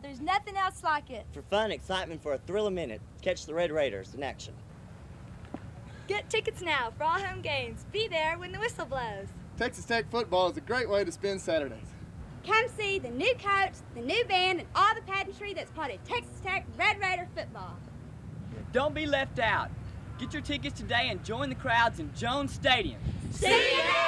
There's nothing else like it. For fun, excitement, for a thrill a minute, catch the Red Raiders in action. Get tickets now for all home games. Be there when the whistle blows. Texas Tech football is a great way to spend Saturdays. Come see the new coach, the new band, and all the pageantry that's part of Texas Tech Red Raider football. Don't be left out. Get your tickets today and join the crowds in Jones Stadium. See you